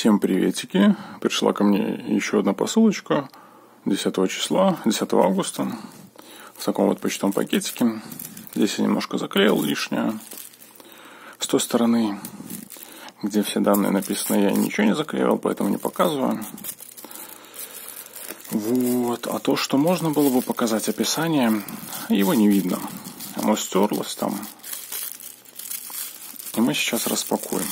Всем приветики. Пришла ко мне еще одна посылочка 10 числа, 10 августа. В таком вот почтовом пакетике. Здесь я немножко заклеил лишнее. С той стороны, где все данные написаны, я ничего не заклеивал, поэтому не показываю. Вот. А то, что можно было бы показать описание, его не видно. Оно стерлось там. И мы сейчас распакуем.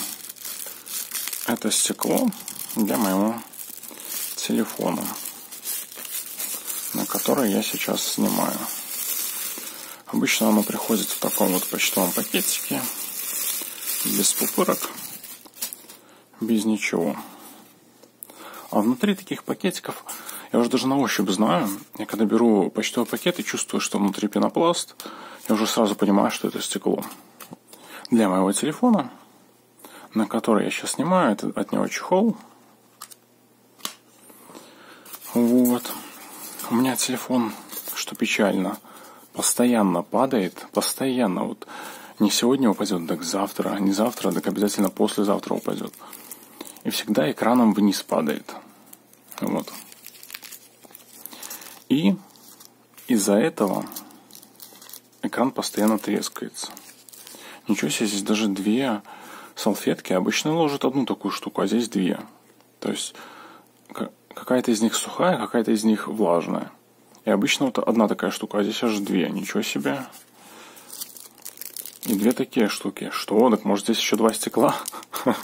Это стекло для моего телефона, на которое я сейчас снимаю. Обычно оно приходит в таком вот почтовом пакетике, без пупырок, без ничего. А внутри таких пакетиков я уже даже на ощупь знаю. Я когда беру почтовый пакет и чувствую, что внутри пенопласт, я уже сразу понимаю, что это стекло. Для моего телефона, на который я сейчас снимаю, это от него чехол. Вот. У меня телефон, что печально, постоянно падает, постоянно. Вот не сегодня упадет, так завтра, не завтра, так обязательно послезавтра упадет. И всегда экраном вниз падает. Вот. И из-за этого экран постоянно трескается. Ничего себе, здесь даже две салфетки. Обычно ложат одну такую штуку, а здесь две. То есть какая-то из них сухая, какая-то из них влажная. И обычно вот одна такая штука, а здесь аж две. Ничего себе. И две такие штуки. Что? Так может здесь еще два стекла?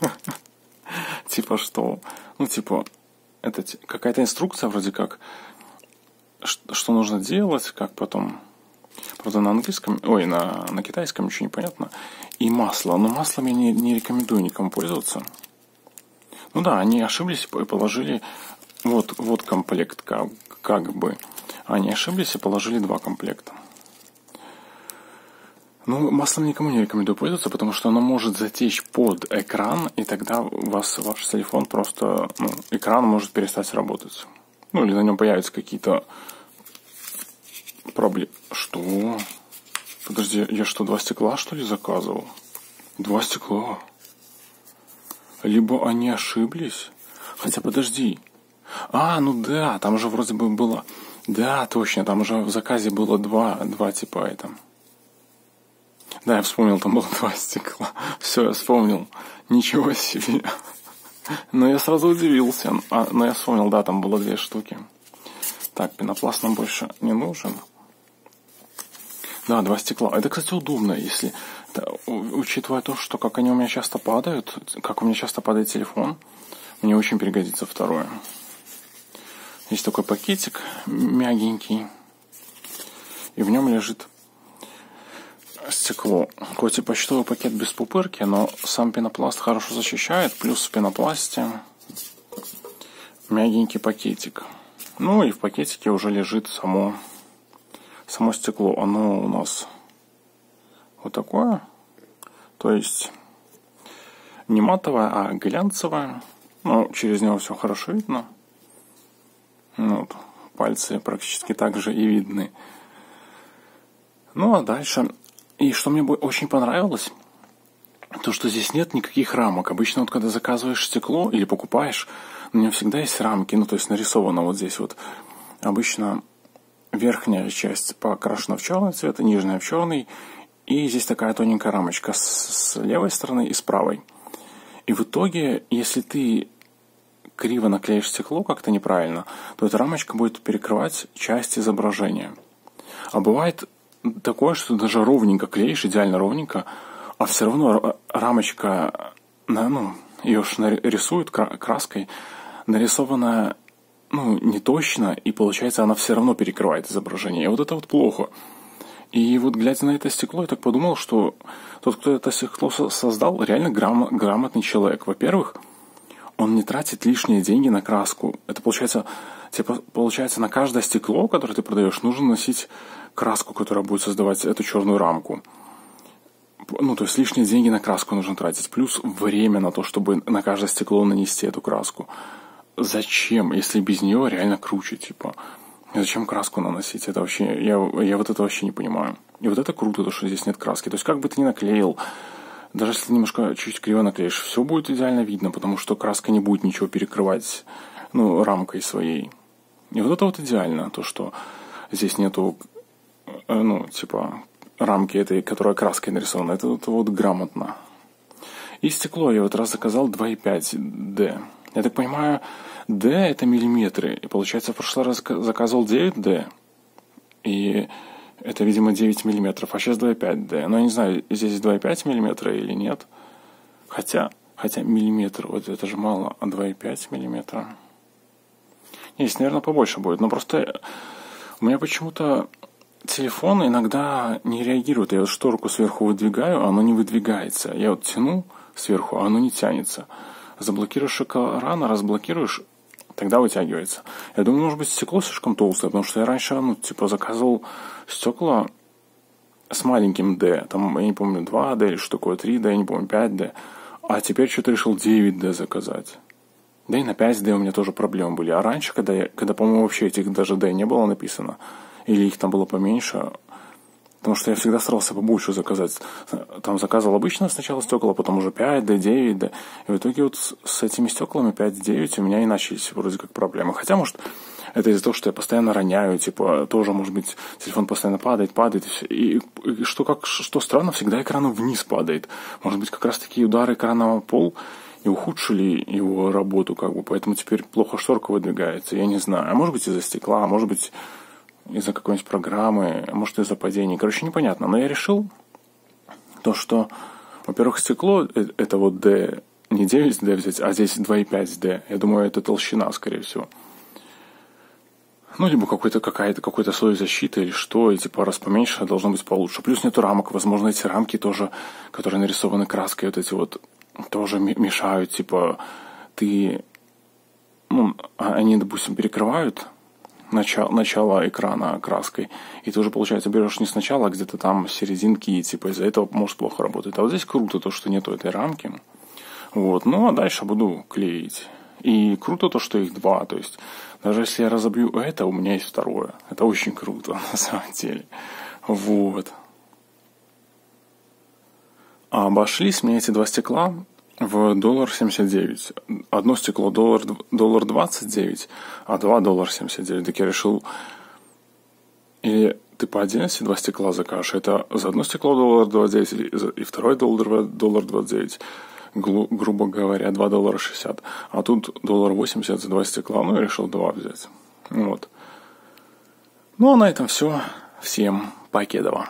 Типа что? Ну, типа, это какая-то инструкция вроде как что нужно делать, как потом. Правда, на английском, ой, на, на китайском ничего не понятно. И масло. Но маслом я не, не рекомендую никому пользоваться. Ну да, они ошиблись и положили вот, вот комплект как, как бы. Они ошиблись и положили два комплекта. Ну, маслом никому не рекомендую пользоваться, потому что оно может затечь под экран, и тогда у вас ваш телефон просто, ну, экран может перестать работать. Ну, или на нем появятся какие-то проблем. Что? Подожди, я что, два стекла, что ли, заказывал? Два стекла. Либо они ошиблись. Хотя, подожди. А, ну да, там же вроде бы было... Да, точно, там уже в заказе было два, два типа это. Да, я вспомнил, там было два стекла. Все, я вспомнил. Ничего себе. Но я сразу удивился. А, но я вспомнил, да, там было две штуки. Так, пенопласт нам больше не нужен. Да, два стекла. Это, кстати, удобно, если учитывая то, что как они у меня часто падают, как у меня часто падает телефон, мне очень пригодится второе. Есть такой пакетик мягенький, и в нем лежит стекло. Хоть и почтовый пакет без пупырки, но сам пенопласт хорошо защищает, плюс в пенопласте мягенький пакетик. Ну и в пакетике уже лежит само само стекло, оно у нас вот такое. То есть не матовое, а глянцевое. Но через него все хорошо видно. Ну, вот, пальцы практически так же и видны. Ну а дальше. И что мне очень понравилось, то что здесь нет никаких рамок. Обычно вот когда заказываешь стекло или покупаешь, у него всегда есть рамки, ну то есть нарисовано вот здесь вот. Обычно верхняя часть покрашена в черный цвет, нижняя в черный, и здесь такая тоненькая рамочка с, с левой стороны и с правой. И в итоге, если ты криво наклеишь стекло как-то неправильно, то эта рамочка будет перекрывать часть изображения. А бывает такое, что даже ровненько клеишь, идеально ровненько, а все равно рамочка, ну, ее рисуют краской, нарисована ну, не точно, и получается она все равно перекрывает изображение. И вот это вот плохо. И вот глядя на это стекло, я так подумал, что тот, кто это стекло создал, реально грам- грамотный человек. Во-первых, он не тратит лишние деньги на краску. Это получается, типа, получается, на каждое стекло, которое ты продаешь, нужно носить краску, которая будет создавать эту черную рамку. Ну, то есть лишние деньги на краску нужно тратить, плюс время на то, чтобы на каждое стекло нанести эту краску зачем, если без нее реально круче, типа. Зачем краску наносить? Это вообще, я, я вот это вообще не понимаю. И вот это круто, то, что здесь нет краски. То есть, как бы ты ни наклеил, даже если немножко чуть криво наклеишь, все будет идеально видно, потому что краска не будет ничего перекрывать, ну, рамкой своей. И вот это вот идеально, то, что здесь нету, э, ну, типа, рамки этой, которая краской нарисована. Это, это вот грамотно. И стекло я вот раз заказал 2,5D. Я так понимаю, D это миллиметры. И получается, в прошлый раз заказывал 9D. И это, видимо, 9 миллиметров, а сейчас 2,5D. Но я не знаю, здесь 2,5 миллиметра или нет. Хотя, хотя миллиметр, вот это же мало, а 2,5 миллиметра. Есть, наверное, побольше будет. Но просто у меня почему-то телефон иногда не реагирует. Я вот шторку сверху выдвигаю, а оно не выдвигается. Я вот тяну сверху, а оно не тянется. Заблокируешь экран, разблокируешь, тогда вытягивается. Я думаю, может быть, стекло слишком толстое, потому что я раньше, ну, типа, заказывал стекла с маленьким D. Там, я не помню, 2D или что такое, 3D, я не помню, 5D. А теперь что-то решил 9D заказать. Да и на 5D у меня тоже проблемы были. А раньше, когда, я, когда по-моему, вообще этих даже D не было написано, или их там было поменьше, Потому что я всегда старался побольше заказать. Там заказывал обычно сначала стекла, потом уже 5, d 9, d И в итоге вот с этими стеклами 5, 9 у меня и начались вроде как проблемы. Хотя, может, это из-за того, что я постоянно роняю, типа, тоже, может быть, телефон постоянно падает, падает, и, и, и что, как, что странно, всегда экран вниз падает. Может быть, как раз таки удары экрана на пол и ухудшили его работу, как бы, поэтому теперь плохо шторка выдвигается, я не знаю. А может быть, из-за стекла, а может быть, из-за какой-нибудь программы, а может из-за падений. Короче, непонятно. Но я решил то, что, во-первых, стекло э, это вот D, не 9D взять, а здесь 2,5D. Я думаю, это толщина, скорее всего. Ну, либо какой-то какая-то какой-то слой защиты или что, и типа раз поменьше должно быть получше. Плюс нету рамок, возможно, эти рамки тоже, которые нарисованы краской, вот эти вот тоже мешают, типа ты, ну, а они, допустим, перекрывают начало, начало экрана краской. И ты уже, получается, берешь не сначала, а где-то там серединки, и типа из-за этого может плохо работать. А вот здесь круто то, что нету этой рамки. Вот. Ну, а дальше буду клеить. И круто то, что их два. То есть, даже если я разобью это, у меня есть второе. Это очень круто, на самом деле. Вот. А обошлись мне эти два стекла в доллар 79. Одно стекло доллар, доллар 29, а два доллар 79. Так я решил, или ты по отдельности два стекла закажешь, это за одно стекло доллар 29 и второй доллар, доллар 29 гру, грубо говоря, 2 доллара 60. А тут доллар 80 за два стекла, ну и решил два взять. Вот. Ну а на этом все. Всем покедова.